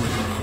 with me.